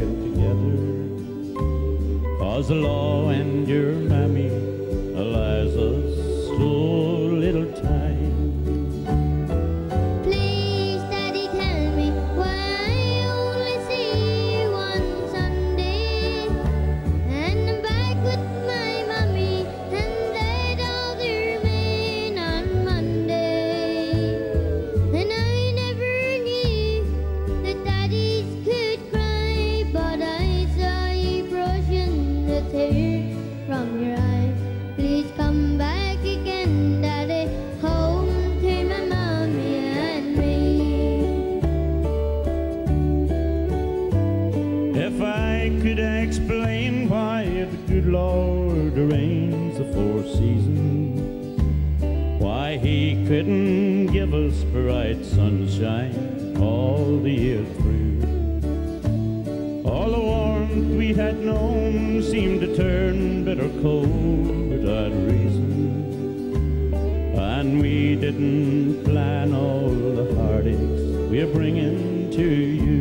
together. Cause the law and your mammy allows If I could explain why the good Lord arranged the four seasons, why He couldn't give us bright sunshine all the year through. All the warmth we had known seemed to turn bitter cold without reason. And we didn't plan all the heartaches we're bringing to you.